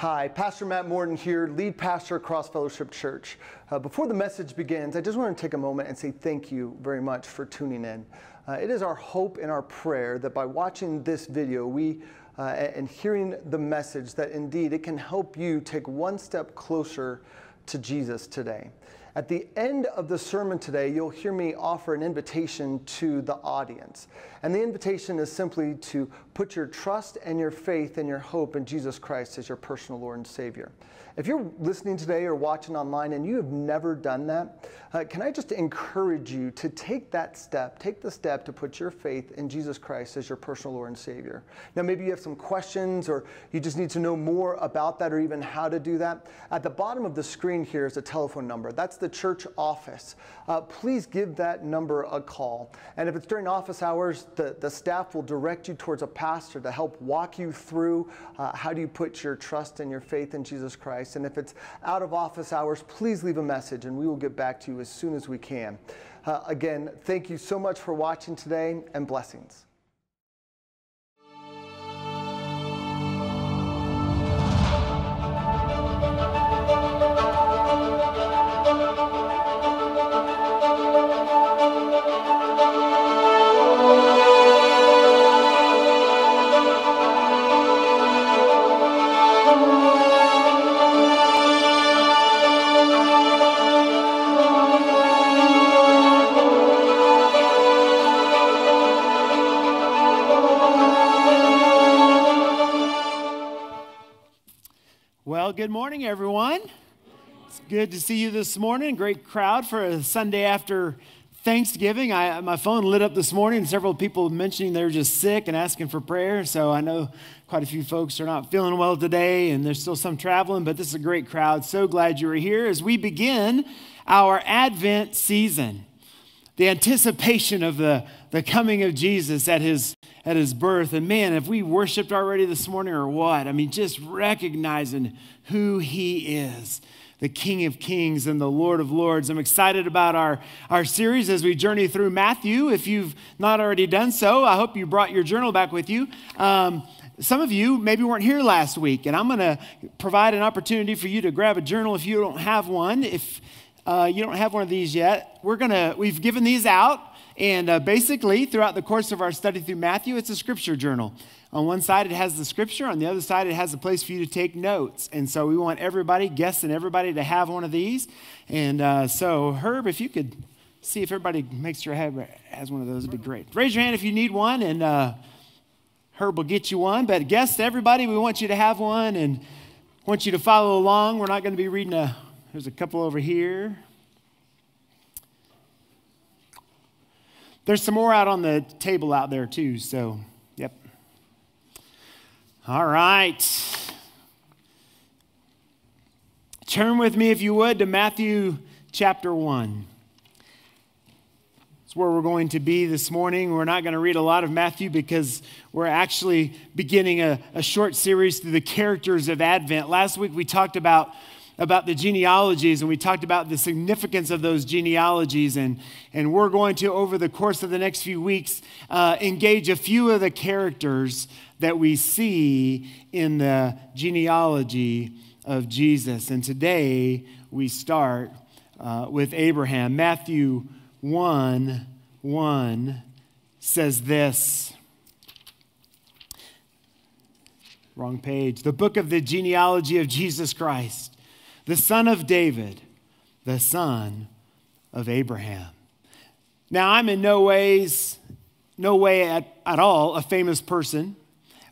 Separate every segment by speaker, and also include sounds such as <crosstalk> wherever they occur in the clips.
Speaker 1: Hi, Pastor Matt Morton here, lead pastor at Cross Fellowship Church. Uh, before the message begins, I just want to take a moment and say thank you very much for tuning in. Uh, it is our hope and our prayer that by watching this video, we uh, and hearing the message that indeed it can help you take one step closer to Jesus today. At the end of the sermon today, you'll hear me offer an invitation to the audience. And the invitation is simply to put your trust and your faith and your hope in Jesus Christ as your personal Lord and Savior. If you're listening today or watching online and you have never done that, uh, can I just encourage you to take that step, take the step to put your faith in Jesus Christ as your personal Lord and Savior? Now, maybe you have some questions or you just need to know more about that or even how to do that. At the bottom of the screen here is a telephone number. That's the church office. Uh, please give that number a call. And if it's during office hours, the, the staff will direct you towards a pastor to help walk you through uh, how do you put your trust and your faith in Jesus Christ. And if it's out of office hours, please leave a message and we will get back to you as soon as we can. Uh, again, thank you so much for watching today and blessings.
Speaker 2: Good morning, everyone. It's good to see you this morning. Great crowd for a Sunday after Thanksgiving. I, my phone lit up this morning, several people mentioning they're just sick and asking for prayer. So I know quite a few folks are not feeling well today, and there's still some traveling, but this is a great crowd. So glad you are here as we begin our Advent season. The anticipation of the, the coming of Jesus at his at his birth. And man, have we worshiped already this morning or what? I mean, just recognizing who he is the King of Kings and the Lord of Lords. I'm excited about our, our series as we journey through Matthew. If you've not already done so, I hope you brought your journal back with you. Um, some of you maybe weren't here last week, and I'm going to provide an opportunity for you to grab a journal if you don't have one. If uh, you don't have one of these yet, we're gonna we've given these out and uh, basically, throughout the course of our study through Matthew, it's a scripture journal. On one side, it has the scripture. On the other side, it has a place for you to take notes. And so we want everybody, guests and everybody, to have one of these. And uh, so, Herb, if you could see if everybody makes sure have, has one of those, it'd be great. Raise your hand if you need one, and uh, Herb will get you one. But guests, everybody, we want you to have one and want you to follow along. We're not going to be reading a, there's a couple over here. There's some more out on the table out there, too. So, yep. All right. Turn with me, if you would, to Matthew chapter 1. It's where we're going to be this morning. We're not going to read a lot of Matthew because we're actually beginning a, a short series through the characters of Advent. Last week we talked about about the genealogies, and we talked about the significance of those genealogies. And, and we're going to, over the course of the next few weeks, uh, engage a few of the characters that we see in the genealogy of Jesus. And today we start uh, with Abraham. Matthew 1 1 says this. Wrong page. The book of the genealogy of Jesus Christ the son of David, the son of Abraham. Now, I'm in no ways, no way at, at all a famous person,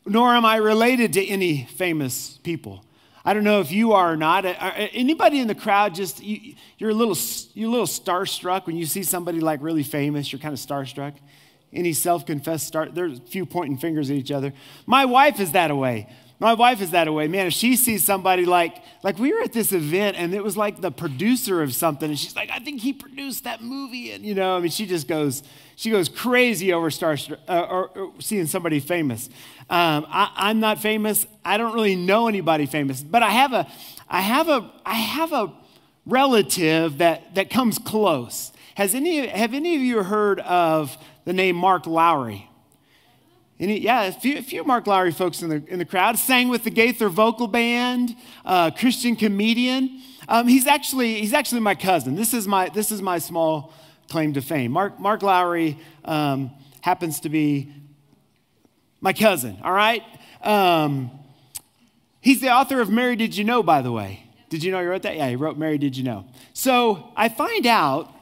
Speaker 2: nor am I related to any famous people. I don't know if you are or not. Uh, uh, anybody in the crowd just you, are a little you're a little starstruck when you see somebody like really famous. You're kind of starstruck. Any self-confessed star? There's a few pointing fingers at each other. My wife is that way. My wife is that way. Man, if she sees somebody like, like we were at this event and it was like the producer of something, and she's like, I think he produced that movie. And, you know, I mean, she just goes, she goes crazy over star, uh, or, or, seeing somebody famous. Um, I, I'm not famous. I don't really know anybody famous, but I have a, I have a, I have a relative that, that comes close. Has any, have any of you heard of the name Mark Lowry? Yeah, a few, a few Mark Lowry folks in the, in the crowd. Sang with the Gaither Vocal Band, uh, Christian comedian. Um, he's, actually, he's actually my cousin. This is my, this is my small claim to fame. Mark, Mark Lowry um, happens to be my cousin, all right? Um, he's the author of Mary Did You Know, by the way. Did you know he wrote that? Yeah, he wrote Mary Did You Know. So I find out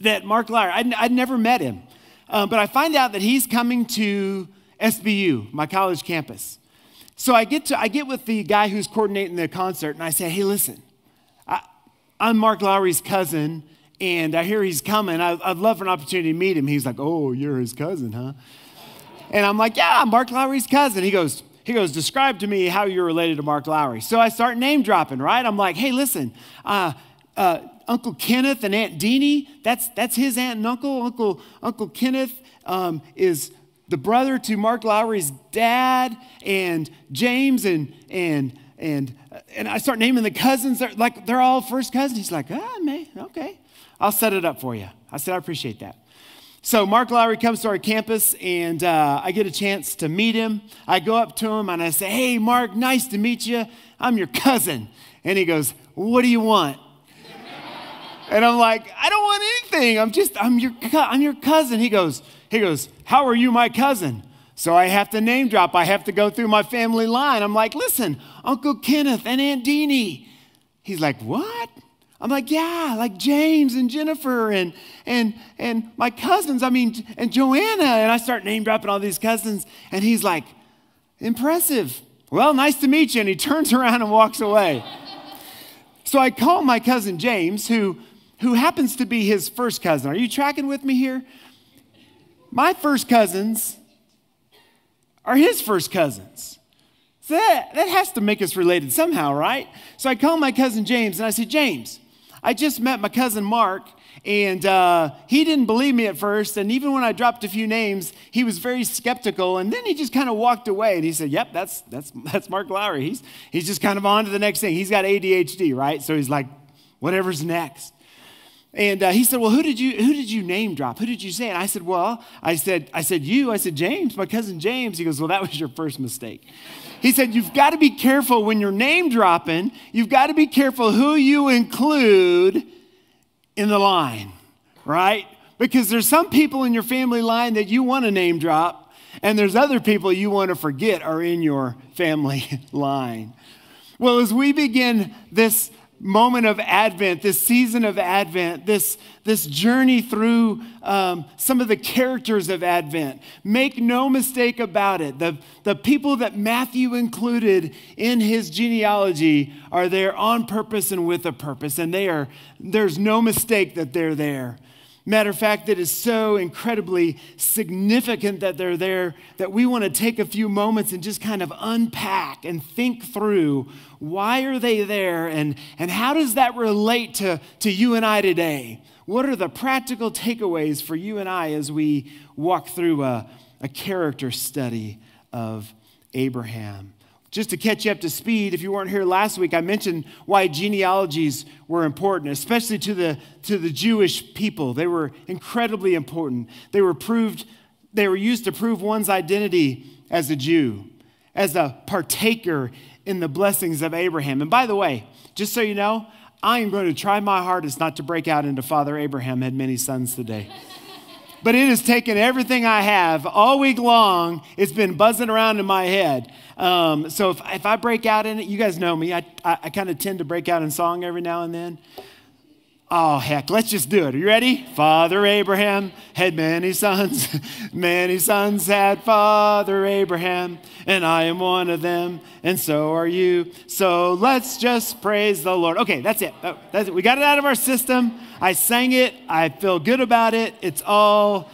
Speaker 2: that Mark Lowry, I'd, I'd never met him. Um, but I find out that he's coming to SBU, my college campus. So I get, to, I get with the guy who's coordinating the concert and I say, hey, listen, I, am Mark Lowry's cousin and I hear he's coming. I, would love for an opportunity to meet him. He's like, oh, you're his cousin, huh? And I'm like, yeah, I'm Mark Lowry's cousin. He goes, he goes, describe to me how you're related to Mark Lowry. So I start name dropping, right? I'm like, hey, listen, uh, uh, Uncle Kenneth and Aunt Deanie, that's, that's his aunt and uncle. Uncle, uncle Kenneth um, is the brother to Mark Lowry's dad, and James and, and, and, and I start naming the cousins. They're, like, they're all first cousins. He's like, ah, man, okay. I'll set it up for you. I said, I appreciate that. So Mark Lowry comes to our campus, and uh, I get a chance to meet him. I go up to him and I say, Hey, Mark, nice to meet you. I'm your cousin. And he goes, What do you want? And I'm like, I don't want anything. I'm just, I'm your, I'm your cousin. He goes, he goes, how are you my cousin? So I have to name drop. I have to go through my family line. I'm like, listen, Uncle Kenneth and Aunt Deanie. He's like, what? I'm like, yeah, like James and Jennifer and and and my cousins. I mean, and Joanna. And I start name dropping all these cousins, and he's like, impressive. Well, nice to meet you. And he turns <laughs> around and walks away. so I call my cousin James, who who happens to be his first cousin. Are you tracking with me here? My first cousins are his first cousins. So that, that has to make us related somehow, right? So I call my cousin James and I say, James, I just met my cousin Mark, and uh, he didn't believe me at first. And even when I dropped a few names, he was very skeptical. And then he just kind of walked away and he said, Yep, that's, that's, that's Mark Lowry. He's, he's just kind of on to the next thing. He's got ADHD, right? So he's like, Whatever's next. And uh, he said, "Well, who did you who did you name drop? Who did you say?" And I said, "Well, I said I said you. I said James, my cousin James." He goes, "Well, that was your first mistake." He said, "You've got to be careful when you're name dropping. You've got to be careful who you include in the line, right? Because there's some people in your family line that you want to name drop, and there's other people you want to forget are in your family <laughs> line." Well, as we begin this moment of Advent, this season of Advent, this, this journey through um, some of the characters of Advent. Make no mistake about it. The, the people that Matthew included in his genealogy are there on purpose and with a purpose, and they are, there's no mistake that they're there. Matter of fact, it is so incredibly significant that they're there that we want to take a few moments and just kind of unpack and think through why are they there and, and how does that relate to, to you and I today? What are the practical takeaways for you and I as we walk through a, a character study of Abraham? Just to catch you up to speed, if you weren't here last week, I mentioned why genealogies were important, especially to the, to the Jewish people. They were incredibly important. They were proved, they were used to prove one's identity as a Jew, as a partaker in the blessings of Abraham. And by the way, just so you know, I am going to try my hardest not to break out into Father Abraham had many sons today but it has taken everything I have all week long. It's been buzzing around in my head. Um, so if, if I break out in it, you guys know me. I, I, I kind of tend to break out in song every now and then. Oh, heck, let's just do it. Are you ready? Father Abraham had many sons. <laughs> many sons had Father Abraham, and I am one of them, and so are you. So let's just praise the Lord. Okay, that's it. Oh, that's it. We got it out of our system. I sang it. I feel good about it. It's all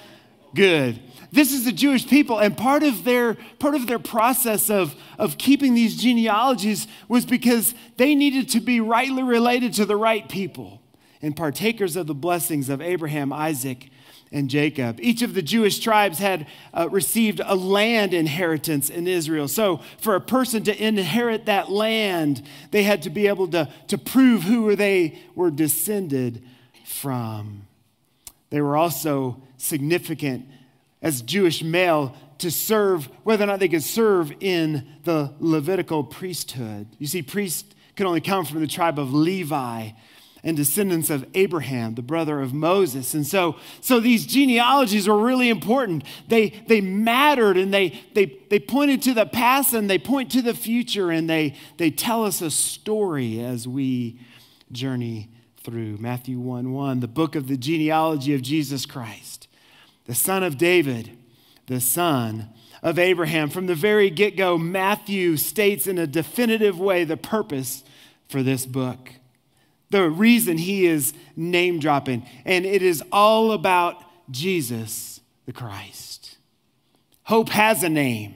Speaker 2: good. This is the Jewish people, and part of their, part of their process of, of keeping these genealogies was because they needed to be rightly related to the right people and partakers of the blessings of Abraham, Isaac, and Jacob. Each of the Jewish tribes had uh, received a land inheritance in Israel. So, for a person to inherit that land, they had to be able to, to prove who they were descended from. They were also significant as Jewish male to serve, whether or not they could serve in the Levitical priesthood. You see, priests could only come from the tribe of Levi and descendants of Abraham, the brother of Moses. And so, so these genealogies were really important. They, they mattered and they, they, they pointed to the past and they point to the future and they, they tell us a story as we journey through. Matthew 1 1, the book of the genealogy of Jesus Christ, the son of David, the son of Abraham. From the very get go, Matthew states in a definitive way the purpose for this book the reason he is name dropping. And it is all about Jesus the Christ. Hope has a name.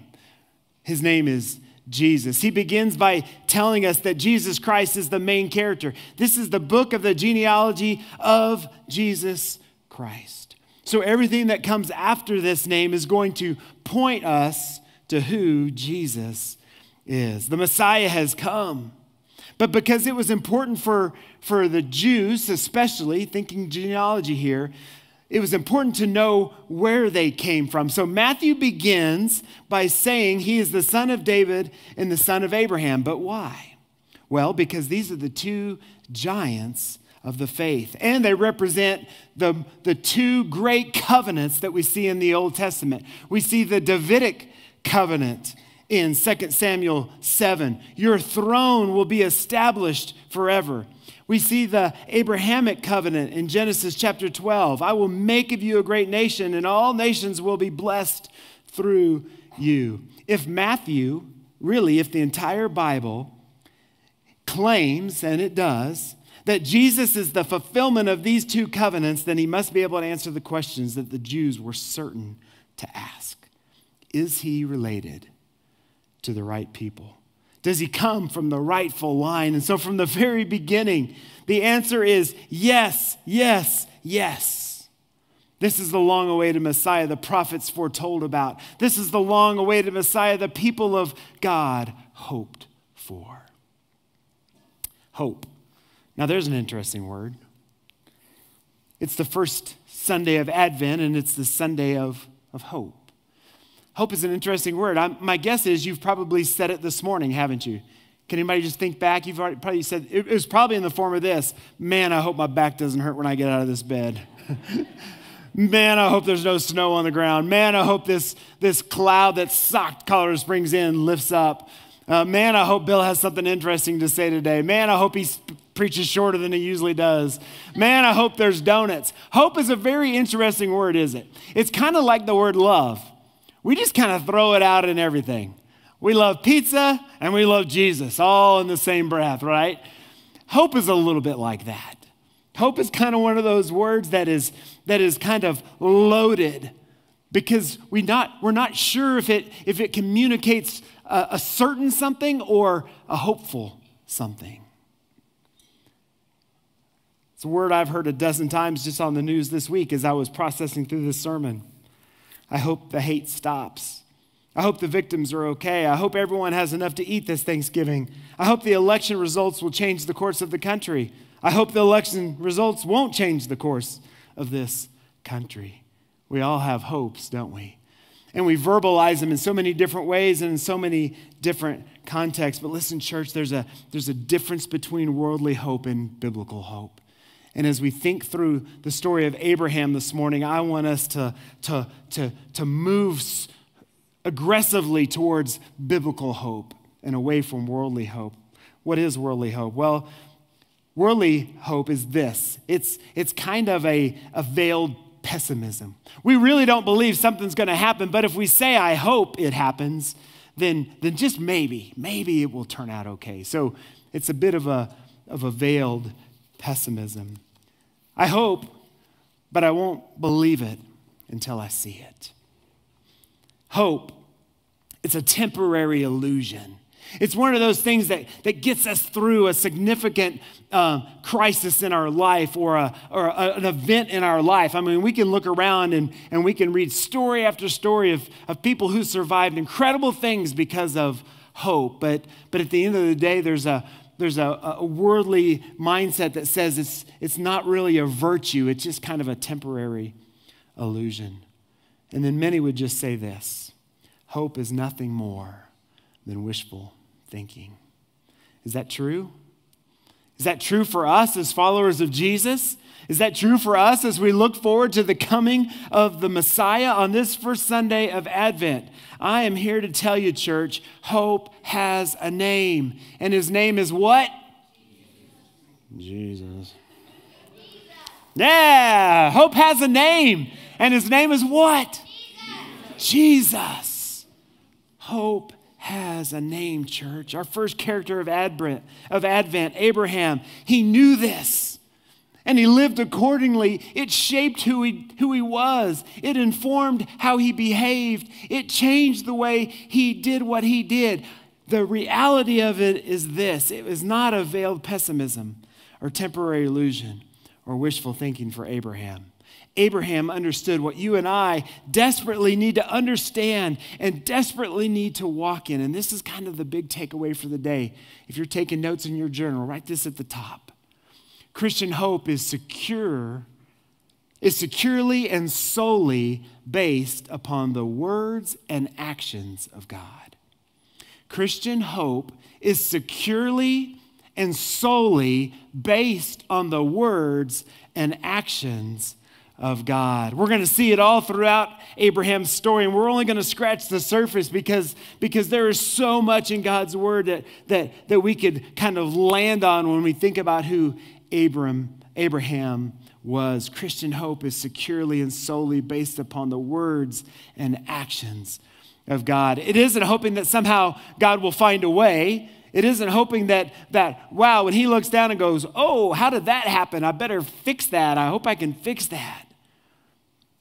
Speaker 2: His name is Jesus. He begins by telling us that Jesus Christ is the main character. This is the book of the genealogy of Jesus Christ. So everything that comes after this name is going to point us to who Jesus is. The Messiah has come. But because it was important for, for the Jews, especially, thinking genealogy here, it was important to know where they came from. So Matthew begins by saying he is the son of David and the son of Abraham. But why? Well, because these are the two giants of the faith. And they represent the, the two great covenants that we see in the Old Testament. We see the Davidic covenant in 2 Samuel 7. Your throne will be established forever. We see the Abrahamic covenant in Genesis chapter 12. I will make of you a great nation, and all nations will be blessed through you. If Matthew, really, if the entire Bible claims, and it does, that Jesus is the fulfillment of these two covenants, then he must be able to answer the questions that the Jews were certain to ask. Is he related to the right people? Does he come from the rightful line? And so, from the very beginning, the answer is yes, yes, yes. This is the long awaited Messiah the prophets foretold about. This is the long awaited Messiah the people of God hoped for. Hope. Now, there's an interesting word. It's the first Sunday of Advent, and it's the Sunday of, of hope. Hope is an interesting word. I'm, my guess is you've probably said it this morning, haven't you? Can anybody just think back? You've already, probably said it, it was probably in the form of this Man, I hope my back doesn't hurt when I get out of this bed. <laughs> Man, I hope there's no snow on the ground. Man, I hope this, this cloud that socked Colorado Springs in lifts up. Uh, man, I hope Bill has something interesting to say today. Man, I hope he preaches shorter than he usually does. Man, I hope there's donuts. Hope is a very interesting word, is it? It's kind of like the word love we just kind of throw it out in everything. We love pizza and we love Jesus all in the same breath, right? Hope is a little bit like that. Hope is kind of one of those words that is, that is kind of loaded because we not, we're not sure if it, if it communicates a, a certain something or a hopeful something. It's a word I've heard a dozen times just on the news this week as I was processing through this sermon. I hope the hate stops. I hope the victims are okay. I hope everyone has enough to eat this Thanksgiving. I hope the election results will change the course of the country. I hope the election results won't change the course of this country. We all have hopes, don't we? And we verbalize them in so many different ways and in so many different contexts. But listen, church, there's a, there's a difference between worldly hope and biblical hope. And as we think through the story of Abraham this morning, I want us to, to, to, to move aggressively towards biblical hope and away from worldly hope. What is worldly hope? Well, worldly hope is this it's, it's kind of a, a veiled pessimism. We really don't believe something's going to happen, but if we say, I hope it happens, then, then just maybe, maybe it will turn out okay. So it's a bit of a, of a veiled pessimism. I hope, but I won't believe it until I see it. Hope, it's a temporary illusion. It's one of those things that, that gets us through a significant uh, crisis in our life or, a, or a, an event in our life. I mean, we can look around and, and we can read story after story of, of people who survived incredible things because of hope. But, but at the end of the day, there's a, there's a, a worldly mindset that says it's, it's not really a virtue, it's just kind of a temporary illusion. And then many would just say this hope is nothing more than wishful thinking. Is that true? Is that true for us as followers of Jesus? Is that true for us as we look forward to the coming of the Messiah on this first Sunday of Advent? I am here to tell you, church, hope has a name. And his name is what? Jesus. Yeah, hope has a name. And his name is what? Jesus. Jesus. Hope has a name, church. Our first character of Advent, of Advent, Abraham, he knew this and he lived accordingly. It shaped who he, who he was, it informed how he behaved, it changed the way he did what he did. The reality of it is this it was not a veiled pessimism or temporary illusion or wishful thinking for Abraham. Abraham understood what you and I desperately need to understand and desperately need to walk in. And this is kind of the big takeaway for the day. If you're taking notes in your journal, write this at the top. Christian hope is secure, is securely and solely based upon the words and actions of God. Christian hope is securely and solely based on the words and actions of God. We're going to see it all throughout Abraham's story, and we're only going to scratch the surface because, because there is so much in God's word that, that, that we could kind of land on when we think about who Abram, Abraham was. Christian hope is securely and solely based upon the words and actions of God. It isn't hoping that somehow God will find a way. It isn't hoping that, that, wow, when he looks down and goes, oh, how did that happen? I better fix that. I hope I can fix that.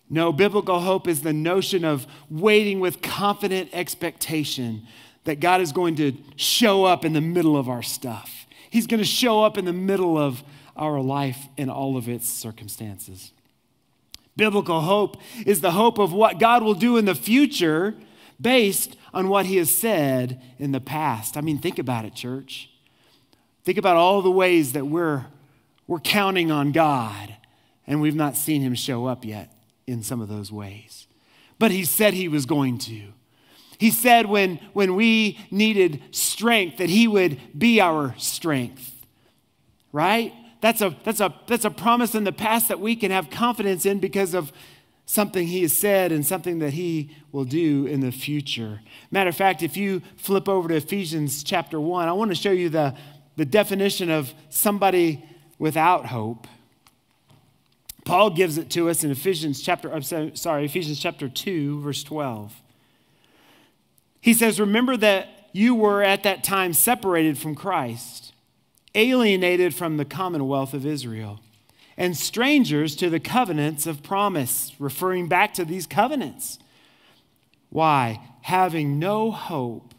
Speaker 2: No, biblical hope is the notion of waiting with confident expectation that God is going to show up in the middle of our stuff. He's going to show up in the middle of our life in all of its circumstances. Biblical hope is the hope of what God will do in the future based on what He has said in the past. I mean, think about it, church. Think about all the ways that we're, we're counting on God and we've not seen Him show up yet in some of those ways. But he said he was going to. He said when, when we needed strength that he would be our strength. Right? That's a, that's, a, that's a promise in the past that we can have confidence in because of something he has said and something that he will do in the future. Matter of fact, if you flip over to Ephesians chapter 1, I want to show you the, the definition of somebody without hope. Paul gives it to us in Ephesians chapter, I'm sorry, Ephesians chapter 2, verse 12. He says, Remember that you were at that time separated from Christ, alienated from the commonwealth of Israel, and strangers to the covenants of promise, referring back to these covenants. Why? Having no hope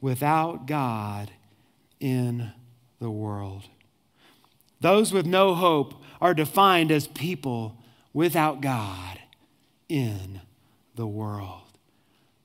Speaker 2: without God in the world. Those with no hope are defined as people without God in the world.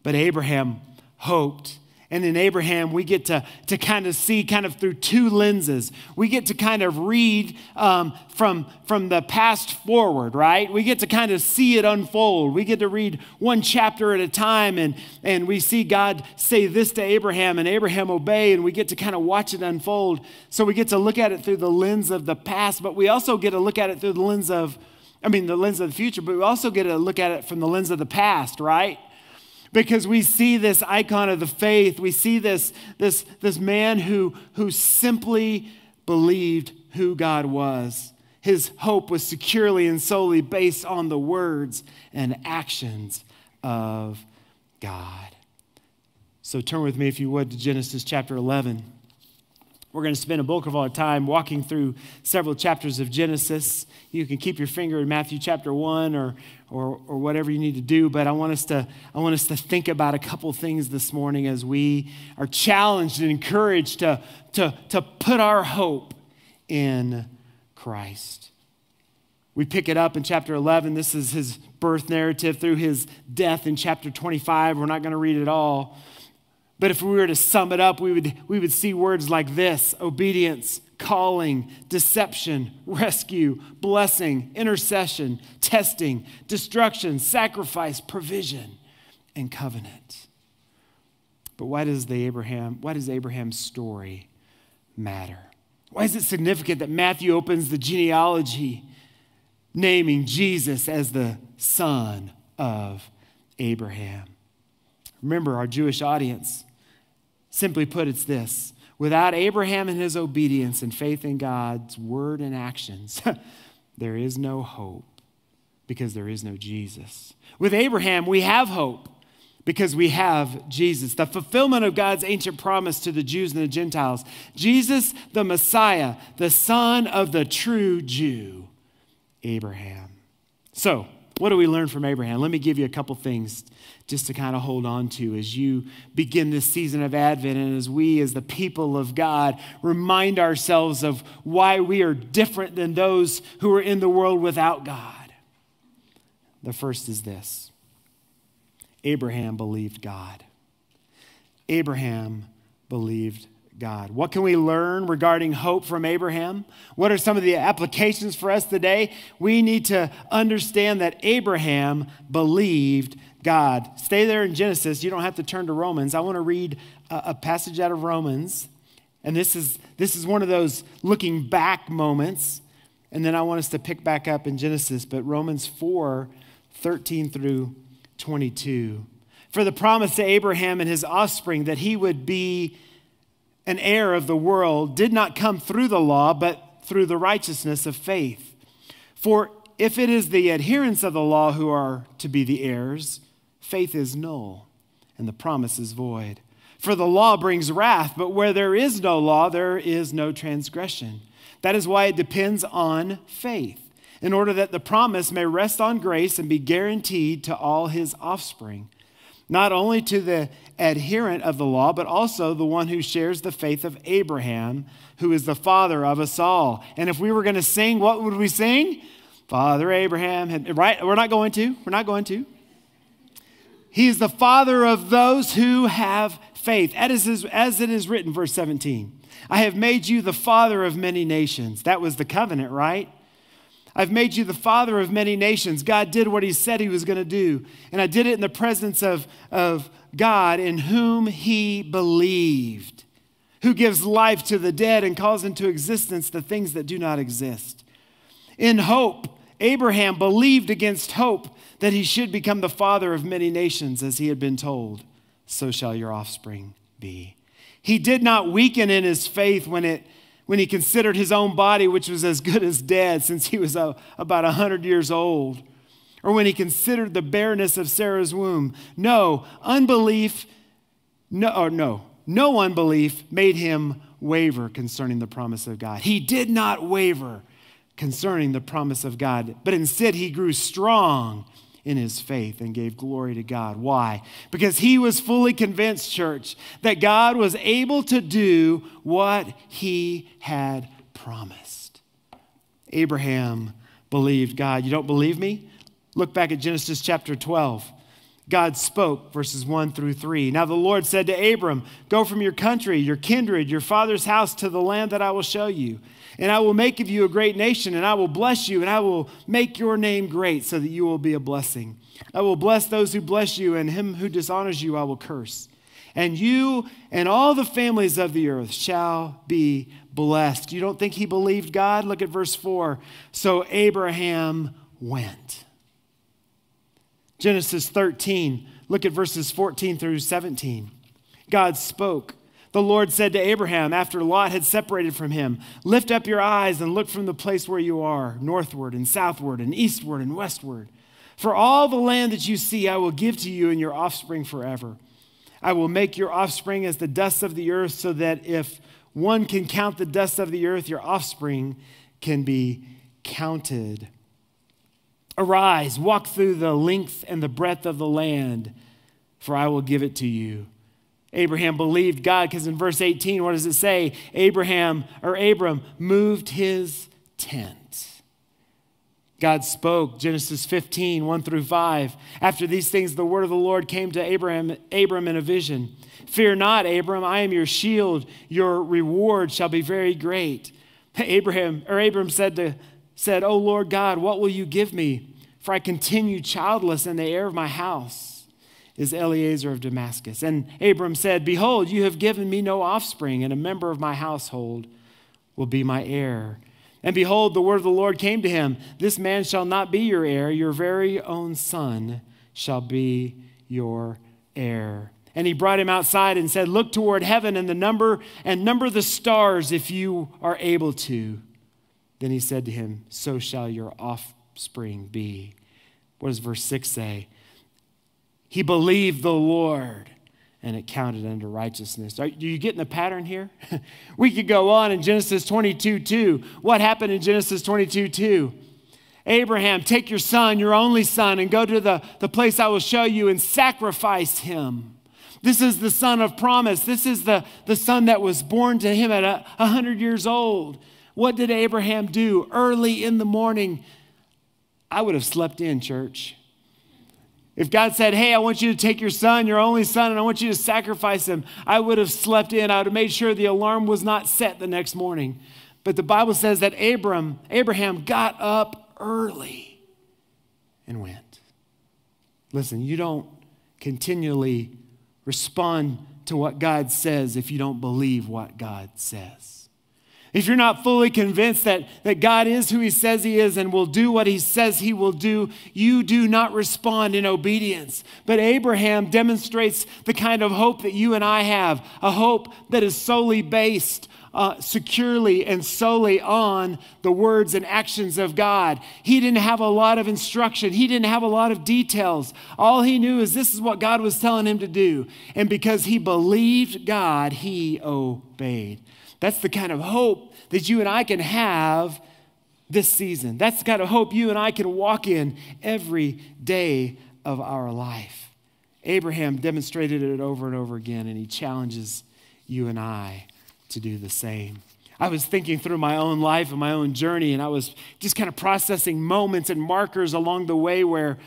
Speaker 2: But Abraham hoped. And in Abraham, we get to, to kind of see kind of through two lenses. We get to kind of read um, from, from the past forward, right? We get to kind of see it unfold. We get to read one chapter at a time, and, and we see God say this to Abraham, and Abraham obey, and we get to kind of watch it unfold. So we get to look at it through the lens of the past, but we also get to look at it through the lens of, I mean, the lens of the future, but we also get to look at it from the lens of the past, right? Because we see this icon of the faith. We see this, this, this man who, who simply believed who God was. His hope was securely and solely based on the words and actions of God. So turn with me, if you would, to Genesis chapter 11. We're going to spend a bulk of our time walking through several chapters of Genesis. You can keep your finger in Matthew chapter 1 or, or, or whatever you need to do, but I want, us to, I want us to think about a couple things this morning as we are challenged and encouraged to, to, to put our hope in Christ. We pick it up in chapter 11. This is his birth narrative through his death in chapter 25. We're not going to read it all. But if we were to sum it up, we would, we would see words like this obedience, calling, deception, rescue, blessing, intercession, testing, destruction, sacrifice, provision, and covenant. But why does the Abraham, why does Abraham's story matter? Why is it significant that Matthew opens the genealogy naming Jesus as the son of Abraham? Remember, our Jewish audience, simply put, it's this without Abraham and his obedience and faith in God's word and actions, <laughs> there is no hope because there is no Jesus. With Abraham, we have hope because we have Jesus, the fulfillment of God's ancient promise to the Jews and the Gentiles. Jesus, the Messiah, the son of the true Jew, Abraham. So, what do we learn from Abraham? Let me give you a couple things just to kind of hold on to as you begin this season of Advent and as we, as the people of God, remind ourselves of why we are different than those who are in the world without God. The first is this Abraham believed God. Abraham believed God. What can we learn regarding hope from Abraham? What are some of the applications for us today? We need to understand that Abraham believed God. Stay there in Genesis. You don't have to turn to Romans. I want to read a, passage out of Romans. And this is, this is one of those looking back moments. And then I want us to pick back up in Genesis, but Romans 4 13 through 22. For the promise to Abraham and his offspring that he would be an heir of the world did not come through the law, but through the righteousness of faith. For if it is the adherents of the law who are to be the heirs, faith is null and the promise is void. For the law brings wrath, but where there is no law, there is no transgression. That is why it depends on faith, in order that the promise may rest on grace and be guaranteed to all his offspring not only to the adherent of the law, but also the one who shares the faith of Abraham, who is the father of us all. And if we were going to sing, what would we sing? Father Abraham, right? We're not going to. We're not going to. He is the father of those who have faith. That is as it is written, verse 17 I have made you the father of many nations. That was the covenant, right? I've made you the father of many nations. God did what he said he was going to do. And I did it in the presence of, of God in whom he believed, who gives life to the dead and calls into existence the things that do not exist. In hope, Abraham believed against hope that he should become the father of many nations, as he had been told. So shall your offspring be. He did not weaken in his faith when it when he considered his own body, which was as good as dead since he was uh, about 100 years old, or when he considered the bareness of Sarah's womb. No, unbelief, no, or no, no unbelief made him waver concerning the promise of God. He did not waver concerning the promise of God, but instead he grew strong in his faith and gave glory to God. Why? Because he was fully convinced, church, that God was able to do what he had promised. Abraham believed God. You don't believe me? Look back at Genesis chapter 12. God spoke, verses 1 through 3. Now the Lord said to Abram, Go from your country, your kindred, your father's house to the land that I will show you. And I will make of you a great nation, and I will bless you, and I will make your name great so that you will be a blessing. I will bless those who bless you, and him who dishonors you I will curse. And you and all the families of the earth shall be blessed. You don't think he believed God? Look at verse 4. So Abraham went. Genesis 13, look at verses 14 through 17. God spoke the Lord said to Abraham after Lot had separated from him, Lift up your eyes and look from the place where you are, northward and southward and eastward and westward. For all the land that you see, I will give to you and your offspring forever. I will make your offspring as the dust of the earth, so that if one can count the dust of the earth, your offspring can be counted. Arise, walk through the length and the breadth of the land, for I will give it to you. Abraham believed God because in verse 18, what does it say? Abraham or Abram moved his tent. God spoke, Genesis 15, 1 through 5. After these things, the word of the Lord came to Abraham, Abram in a vision. Fear not, Abram, I am your shield. Your reward shall be very great. Abraham, or Abram said to said, O Lord God, what will you give me? For I continue childless, and the heir of my house is Eleazar of Damascus. And Abram said, Behold, you have given me no offspring, and a member of my household will be my heir. And behold, the word of the Lord came to him This man shall not be your heir, your very own son shall be your heir. And he brought him outside and said, Look toward heaven and the number and number the stars if you are able to. Then he said to him, So shall your offspring be. What does verse 6 say? He believed the Lord and it counted unto righteousness. Are, you getting the pattern here? <laughs> we could go on in Genesis 22 2. What happened in Genesis 22 2? Abraham, take your son, your only son, and go to the, the place I will show you and sacrifice him. This is the son of promise. This is the, the son that was born to him at a, 100 years old. What did Abraham do early in the morning? I would have slept in, church. If God said, Hey, I want you to take your son, your only son, and I want you to sacrifice him, I would have slept in. I would have made sure the alarm was not set the next morning. But the Bible says that Abram, Abraham got up early and went. Listen, you don't continually respond to what God says if you don't believe what God says. If you're not fully convinced that, that God is who He says He is and will do what He says He will do, you do not respond in obedience. But Abraham demonstrates the kind of hope that you and I have a hope that is solely based uh, securely and solely on the words and actions of God. He didn't have a lot of instruction, he didn't have a lot of details. All he knew is this is what God was telling him to do. And because he believed God, he obeyed. That's the kind of hope that you and I can have this season. That's the kind of hope you and I can walk in every day of our life. Abraham demonstrated it over and over again, and he challenges you and I to do the same. I was thinking through my own life and my own journey, and I was just kind of processing moments and markers along the way where,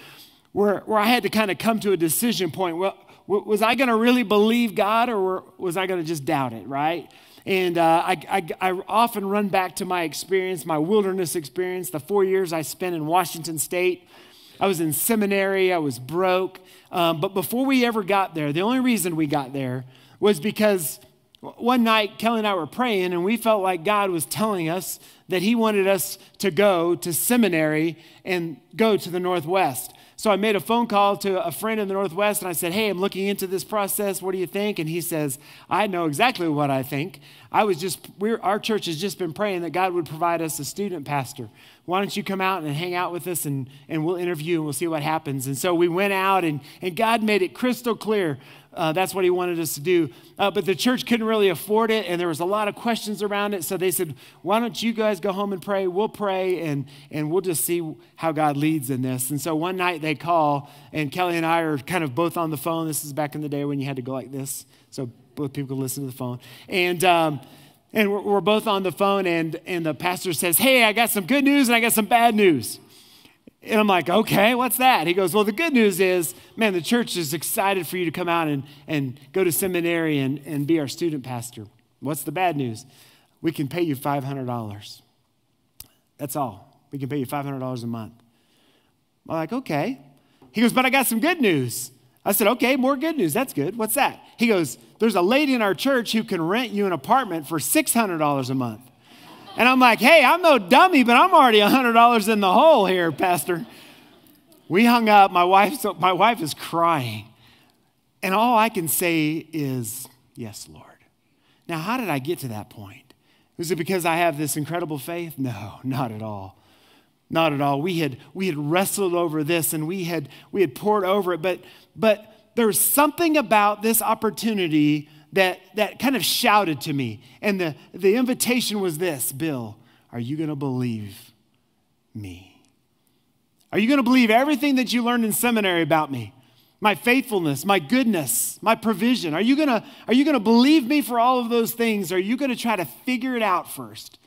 Speaker 2: where, where I had to kind of come to a decision point. Well, was I going to really believe God or was I going to just doubt it, right? And uh, I, I, I, often run back to my experience, my wilderness experience, the four years I spent in Washington State. I was in seminary, I was broke. Um, but before we ever got there, the only reason we got there was because one night Kelly and I were praying, and we felt like God was telling us that He wanted us to go to seminary and go to the Northwest. So I made a phone call to a friend in the Northwest and I said, Hey, I'm looking into this process. What do you think? And he says, I know exactly what I think. I was just, our church has just been praying that God would provide us a student pastor. Why don't you come out and hang out with us and, and we'll interview and we'll see what happens. And so we went out and, and God made it crystal clear uh, that's what he wanted us to do. Uh, but the church couldn't really afford it, and there was a lot of questions around it. So they said, Why don't you guys go home and pray? We'll pray, and, and we'll just see how God leads in this. And so one night they call, and Kelly and I are kind of both on the phone. This is back in the day when you had to go like this, so both people could listen to the phone. And, um, and we're, we're both on the phone, and, and the pastor says, Hey, I got some good news and I got some bad news. And I'm like, okay, what's that? He goes, well, the good news is, man, the church is excited for you to come out and, and go to seminary and, and be our student pastor. What's the bad news? We can pay you $500. That's all. We can pay you $500 a month. I'm like, okay. He goes, but I got some good news. I said, okay, more good news. That's good. What's that? He goes, there's a lady in our church who can rent you an apartment for $600 a month. And I'm like, hey, I'm no dummy, but I'm already $100 in the hole here, Pastor. We hung up. My wife, my wife is crying. And all I can say is, yes, Lord. Now, how did I get to that point? Was it because I have this incredible faith? No, not at all. Not at all. We had, we had wrestled over this and we had, we had pored over it, but, but there's something about this opportunity that, that kind of shouted to me. And the, the invitation was this Bill, are you going to believe me? Are you going to believe everything that you learned in seminary about me? My faithfulness, my goodness, my provision. Are you going to, are you going to believe me for all of those things? Are you going to try to figure it out first?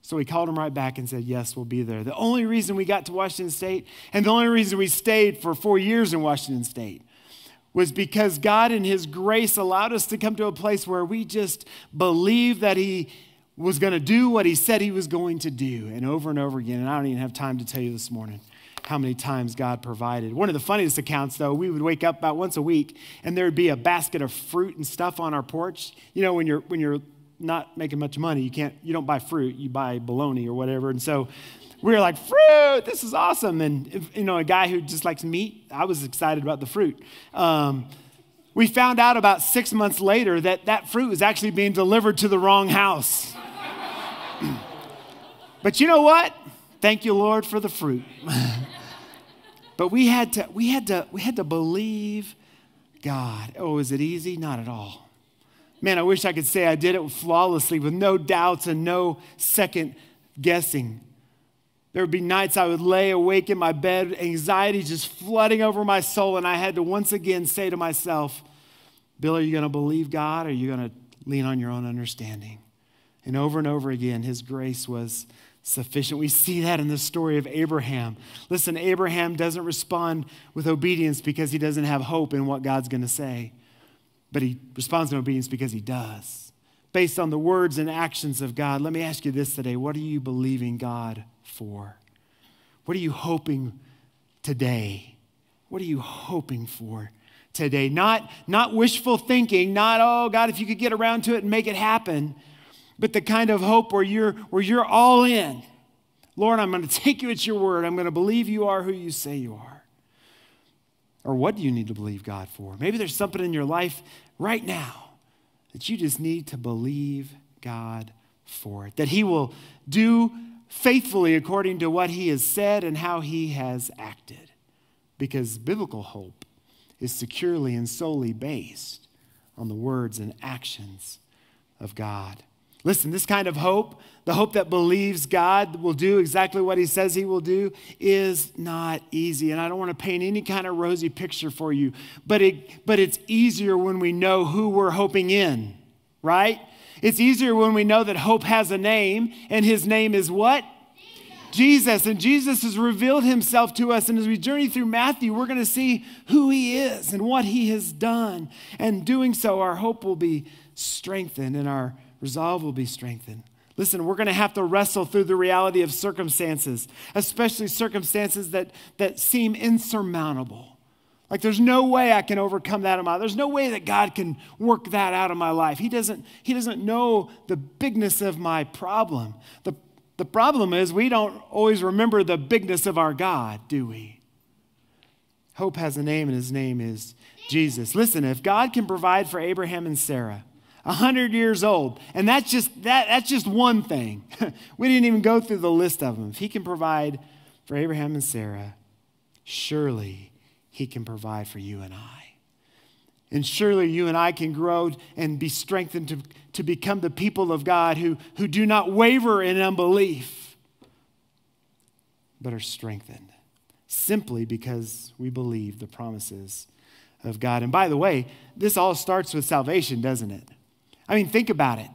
Speaker 2: So we called him right back and said, Yes, we'll be there. The only reason we got to Washington State and the only reason we stayed for four years in Washington State was because God, in His grace, allowed us to come to a place where we just believed that He was going to do what He said He was going to do. And over and over again, and I don't even have time to tell you this morning how many times God provided. One of the funniest accounts, though, we would wake up about once a week and there would be a basket of fruit and stuff on our porch. You know, when you're, when you're not making much money, you can't, you don't buy fruit, you buy bologna or whatever. And so we were like, fruit, this is awesome. And, if, you know, a guy who just likes meat, I was excited about the fruit. Um, we found out about six months later that that fruit was actually being delivered to the wrong house. <clears throat> but you know what? Thank you, Lord, for the fruit. <laughs> but we had to, we had to, we had to believe God. Oh, is it easy? Not at all. Man, I wish I could say I did it flawlessly with no doubts and no second guessing. There would be nights I would lay awake in my bed, anxiety just flooding over my soul, and I had to once again say to myself, Bill, are you going to believe God or are you going to lean on your own understanding? And over and over again, his grace was sufficient. We see that in the story of Abraham. Listen, Abraham doesn't respond with obedience because he doesn't have hope in what God's going to say but he responds in obedience because he does. Based on the words and actions of God, let me ask you this today. What are you believing God for? What are you hoping today? What are you hoping for today? Not, not wishful thinking, not, oh, God, if you could get around to it and make it happen, but the kind of hope where you're, where you're all in. Lord, I'm going <laughs> to take you at your word. I'm going to believe you are who you say you are. Or what do you need to believe God for? Maybe there's something in your life right now that you just need to believe God for it, that He will do faithfully according to what He has said and how He has acted. Because biblical hope is securely and solely based on the words and actions of God. Listen, this kind of hope, the hope that believes God will do exactly what he says he will do, is not easy. And I don't want to paint any kind of rosy picture for you, but, it, but it's easier when we know who we're hoping in, right? It's easier when we know that hope has a name, and his name is what? Jesus. And Jesus has revealed himself to us. And as we journey through Matthew, we're going to see who he is and what he has done. And doing so, our hope will be strengthened and our resolve will be strengthened. Listen, we're going to have to wrestle through the reality of circumstances, especially circumstances that, that seem insurmountable. Like there's no way I can overcome that in my life. There's no way that God can work that out of my life. He doesn't, he doesn't know the bigness of my problem. The, the problem is we don't always remember the bigness of our God, do we? Hope has a name, and his name is Jesus. Listen, if God can provide for Abraham and Sarah, 100 years old. And that's just, that, that's just one thing. <laughs> we didn't even go through the list of them. If he can provide for Abraham and Sarah, surely he can provide for you and I. And surely you and I can grow and be strengthened to, to become the people of God who, who do not waver in unbelief, but are strengthened simply because we believe the promises of God. And by the way, this all starts with salvation, doesn't it? I mean, think about it.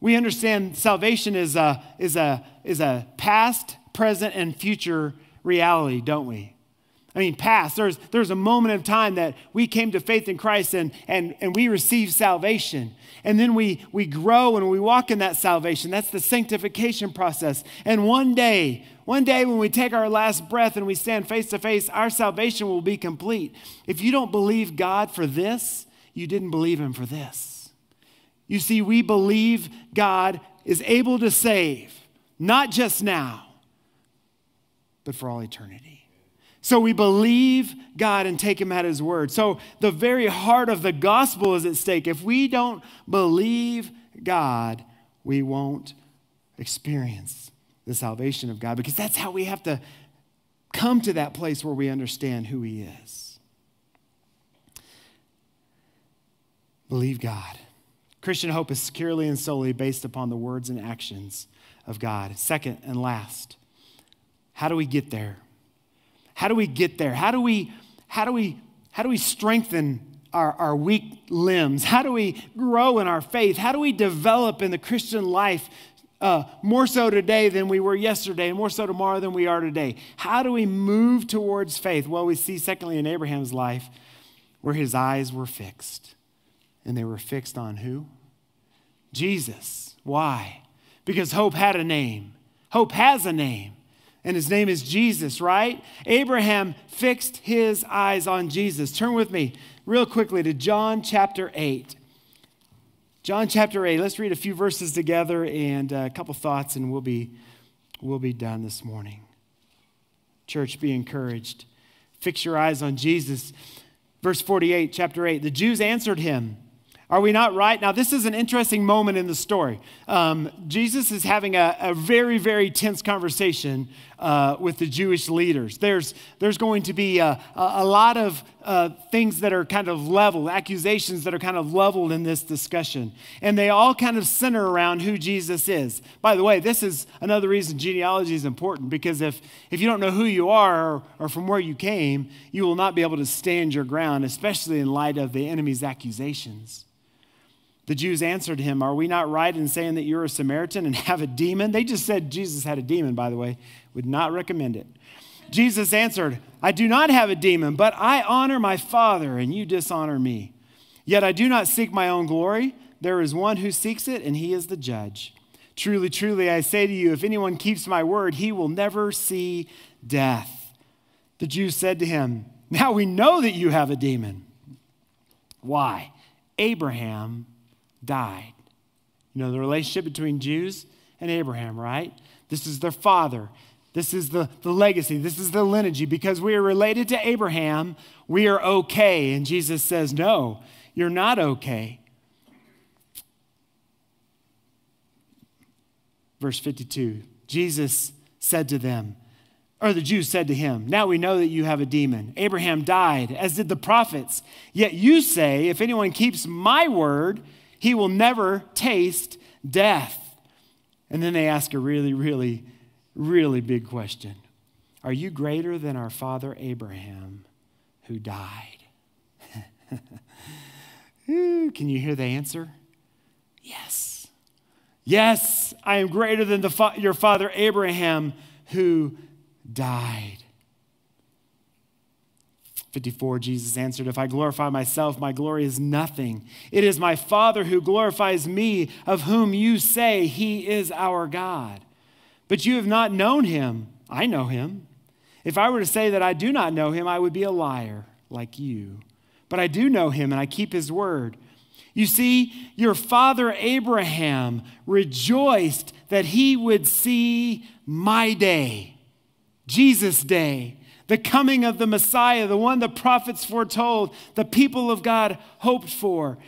Speaker 2: We understand salvation is a, is a, is a past, present, and future reality, don't we? I mean, past, there's, there's a moment of time that we came to faith in Christ and, and, and we received salvation. And then we, we grow and we walk in that salvation. That's the sanctification process. And one day, one day when we take our last breath and we stand face to face, our salvation will be complete. If you don't believe God for this, you didn't believe Him for this. You see, we believe God is able to save, not just now, but for all eternity. So we believe God and take Him at His word. So the very heart of the gospel is at stake. If we don't believe God, we won't experience the salvation of God because that's how we have to come to that place where we understand who He is. Believe God. Christian hope is securely and solely based upon the words and actions of God. Second and last, how do we get there? How do we get there? How do we, how do we, how do we strengthen our, our weak limbs? How do we grow in our faith? How do we develop in the Christian life uh, more so today than we were yesterday, and more so tomorrow than we are today. How do we move towards faith? Well, we see, secondly, in Abraham's life, where his eyes were fixed. And they were fixed on who? Jesus. Why? Because hope had a name. Hope has a name, and his name is Jesus, right? Abraham fixed his eyes on Jesus. Turn with me real quickly to John chapter 8. John chapter 8. Let's read a few verses together and a couple thoughts, and we'll be, we'll be done this morning. Church, be encouraged. Fix your eyes on Jesus. Verse 48, chapter 8. The Jews answered him. Are we not right? Now, this is an interesting moment in the story. Um, Jesus is having a, a, very, very tense conversation uh, with the Jewish leaders. There's, there's going to be a, a lot of uh, things that are kind of leveled, accusations that are kind of leveled in this discussion. And they all kind of center around who Jesus is. By the way, this is another reason genealogy is important because if, if you don't know who you are or, or from where you came, you will not be able to stand your ground, especially in light of the enemy's accusations. The Jews answered him, Are we not right in saying that you're a Samaritan and <laughs> have a demon? They just said Jesus had a demon, by the way. Would not recommend it. Jesus answered, I do not have a demon, but I honor my Father, and you dishonor me. Yet I do not seek my own glory. There is one who seeks it, and he is the judge. Truly, truly, I say to you, if anyone keeps my word, he will never see death. The Jews said to him, Now we know that you have a demon. Why? Abraham died. You know, the relationship between Jews and Abraham, right? This is their father. This is the, the legacy. This is the lineage. Because we are related to Abraham, we are okay. And Jesus says, No, you're not okay. Verse 52 Jesus said to them, or the Jews said to him, Now we know that you have a demon. Abraham died, as did the prophets. Yet you say, If anyone keeps my word, he will never taste death. And then they ask a really, really, really big question Are you greater than our father Abraham who died? <laughs> Can you hear the answer? Yes. Yes, I am greater than the, your father Abraham who died. 54, Jesus answered, If I glorify myself, my glory is nothing. It is my Father who glorifies me, of whom you say he is our God. But you have not known him. I know him. If I were to say that I do not know him, I would be a liar like you. But I do know him, and I keep his word. You see, your father Abraham rejoiced that he would see my day, Jesus' day the coming of the Messiah, the one the prophets foretold, the people of God hoped for.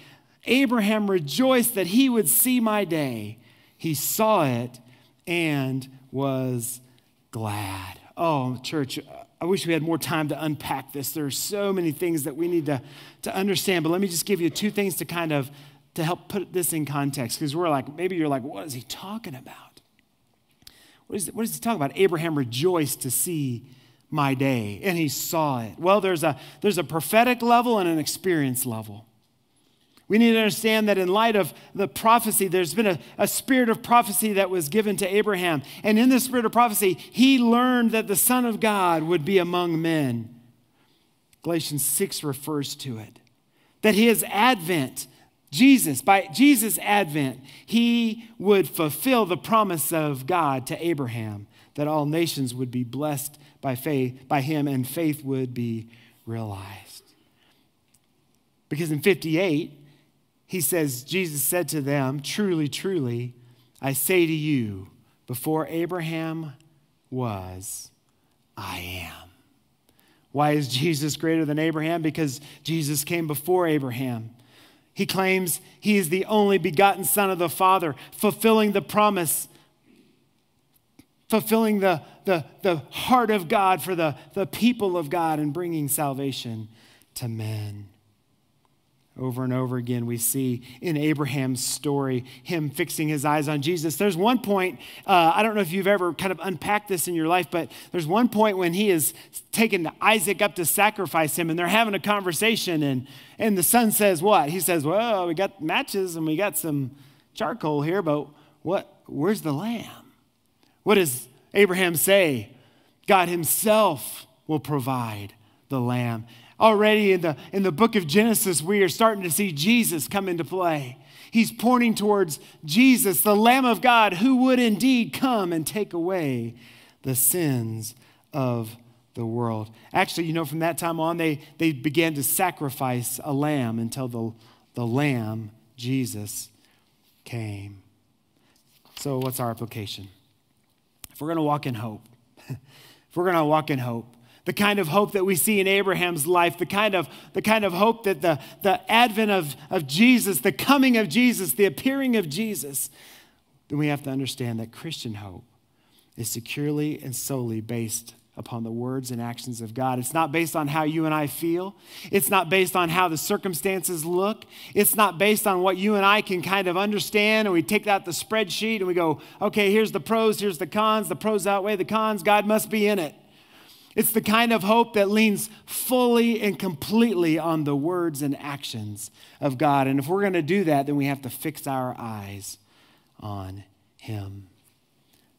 Speaker 2: Abraham rejoiced that he would see my day. He saw it and was glad. Oh, church, I wish we had more time to unpack this. There are so many things that we need to, to understand, but let me just give you two things to kind of to help put this in context because we're like, maybe you're like, what is he talking about? What is, what is he talking about? Abraham rejoiced to see my day. And he saw it. Well, there's a, there's a prophetic level and an experience level. We need to understand that in light of the prophecy, there's been a, a spirit of prophecy that was given to Abraham. And in the spirit of prophecy, he learned that the Son of God would be among men. Galatians 6 refers to it. That his advent, Jesus, by Jesus' advent, he would fulfill the promise of God to Abraham that all nations would be blessed by faith, by him, and faith would be realized. Because in 58, he says, Jesus said to them, Truly, truly, I say to you, before Abraham was, I am. Why is Jesus greater than Abraham? Because Jesus came before Abraham. He claims he is the only begotten Son of the Father, fulfilling the promise fulfilling the, the, the heart of God for the, the people of God and bringing salvation to men. Over and over again, we see in Abraham's story him fixing his eyes on Jesus. There's one point, uh, I don't know if you've ever kind of unpacked this in your life, but there's one point when he is taking Isaac up to sacrifice him, and they're having a conversation, and, and the son says, What? He says, Well, we got matches and we got some charcoal here, but what, where's the lamb? What does Abraham say? God himself will provide the lamb. Already in the, in the book of Genesis, we are starting to see Jesus come into play. He's pointing towards Jesus, the Lamb of God, who would indeed come and take away the sins of the world. Actually, you know, from that time on, they, they began to sacrifice a lamb until the, the lamb, Jesus, came. So, what's our application? If we're going to walk in hope, <laughs> if we're going to walk in hope, the kind of hope that we see in Abraham's life, the kind of, the kind of hope that the, the advent of, of Jesus, the coming of Jesus, the appearing of Jesus, then we have to understand that Christian hope is securely and solely based upon the words and actions of God. It's not based on how you and I feel. It's not based on how the circumstances look. It's not based on what you and I can kind of understand. And we take out the spreadsheet and we go, okay, here's the pros, here's the cons. The pros outweigh the cons. God must be in it. It's the kind of hope that leans fully and completely on the words and actions of God. And if we're going to do that, then we have to fix our eyes on Him.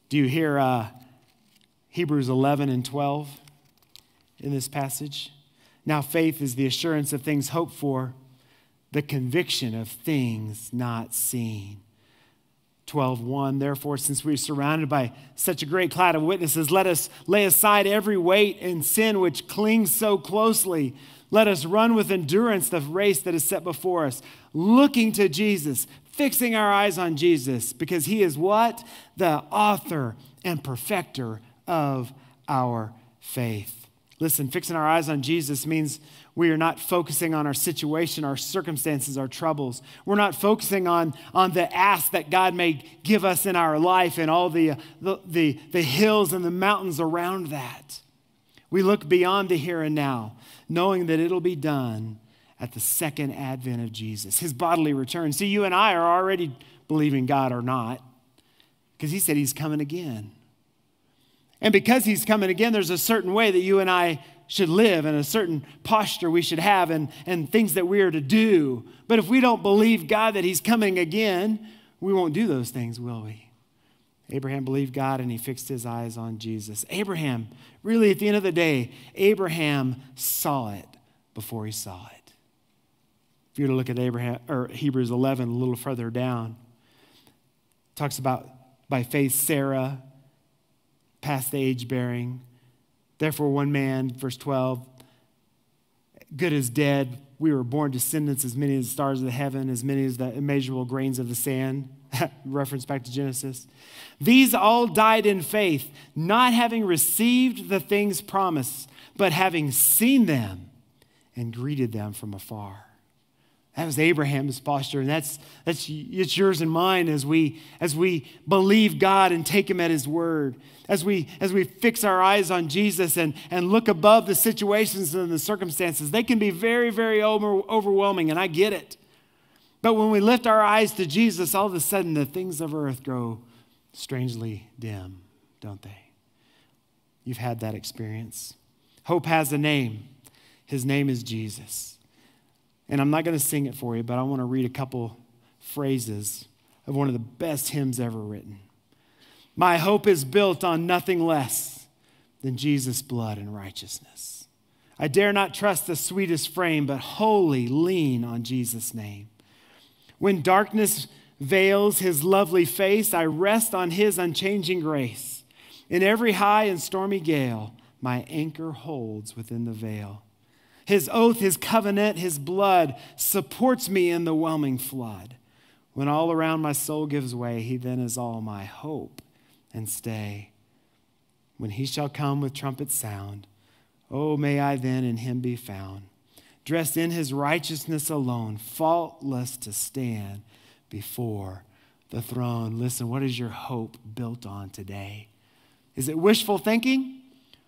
Speaker 2: Do you hear uh, Hebrews 11 and 12 in this passage? Now, faith is the assurance of things hoped for, the conviction of things not seen. 12:1 Therefore since we are surrounded by such a great cloud of witnesses let us lay aside every weight and sin which clings so closely let us run with endurance the race that is set before us looking to Jesus fixing our eyes on Jesus because he is what the author and perfecter of our faith listen fixing our eyes on Jesus means we are not focusing on our situation, our circumstances, our troubles. We're not focusing on, on the ask that God may give us in our life and all the, the, the, the hills and the mountains around that. We look beyond the here and now, knowing that it'll be done at the second advent of Jesus, his bodily return. See, you and I are already believing God or not, because he said he's coming again. And because he's coming again, there's a certain way that you and I should live and a certain posture we should have and, and things that we are to do. But if we don't believe God that He's coming again, we won't do those things, will we? Abraham believed God and he fixed his eyes on Jesus. Abraham, really at the end of the day, Abraham saw it before he saw it. If you were to look at Abraham or Hebrews 11 a little further down, talks about by faith Sarah past the age bearing Therefore, one man, verse 12, good as dead. We were born descendants as many as the stars of the heaven, as many as the immeasurable grains of the sand. <laughs> Reference back to Genesis. These all died in faith, not having received the things promised, but having seen them and greeted them from afar. That was Abraham's posture, and that's, that's it's yours and mine as we, as we believe God and take Him at His word, as we, as we fix our eyes on Jesus and, and look above the situations and the circumstances. They can be very, very over, overwhelming, and I get it. But when we lift our eyes to Jesus, all of a sudden the things of earth grow strangely dim, don't they? You've had that experience. Hope has a name, His name is Jesus. And I'm not going to sing it for you, but I want to read a couple phrases of one of the best hymns ever written. My hope is built on nothing less than Jesus' blood and righteousness. I dare not trust the sweetest frame, but wholly lean on Jesus' name. When darkness veils his lovely face, I rest on his unchanging grace. In every high and stormy gale, my anchor holds within the veil. His oath, his covenant, his blood supports me in the whelming flood. When all around my soul gives way, he then is all my hope and stay. When he shall come with trumpet sound, oh, may I then in him be found, dressed in his righteousness alone, faultless to stand before the throne. Listen, what is your hope built on today? Is it wishful thinking,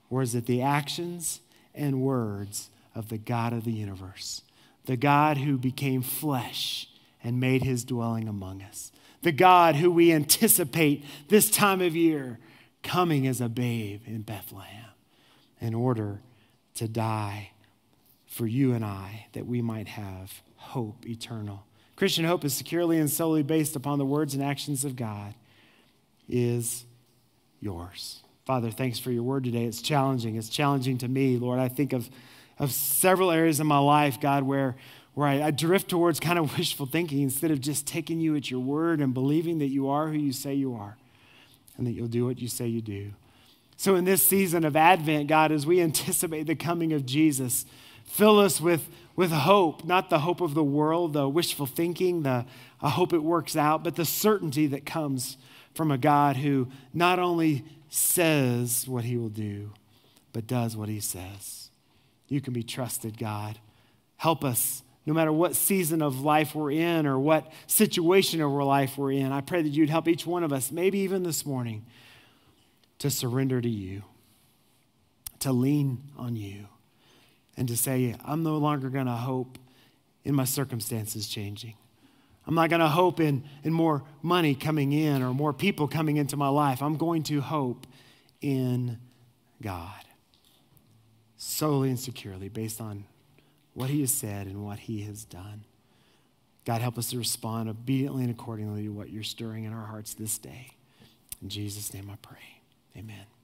Speaker 2: or is it the actions and words of the God of the universe, the God who became flesh and made his dwelling among us, the God who we anticipate this time of year coming as a babe in Bethlehem in order to die for you and I that we might have hope eternal. Christian hope is securely and solely based upon the words and actions of God. is yours. Father, thanks for your word today. It's challenging. It's challenging to me, Lord. I think of, of several areas in my life, God, where, where I, I drift towards kind of <laughs> wishful thinking instead of just taking you at your word and believing that you are who you say you are and that you'll do what you say you do. So, in this season of Advent, God, as we <laughs> anticipate the coming of Jesus, fill us with, with hope, not the hope of the world, the wishful thinking, the I hope it works out, but the certainty that comes from a God who not only says what he will do, but does what he says. You can be trusted, God. Help us no matter what season of life we're in or what situation of our life we're in. I pray that you'd help each one of us, maybe even this morning, to surrender to you, to lean on you, and to say, I'm no longer going to hope in my circumstances changing. I'm not going to hope in, in more money coming in or more people coming into my life. I'm going to hope in God solely and securely based on what He has said and what He has done. God, help us to respond obediently and accordingly to what you're stirring in our hearts this day. In Jesus' name I pray. Amen.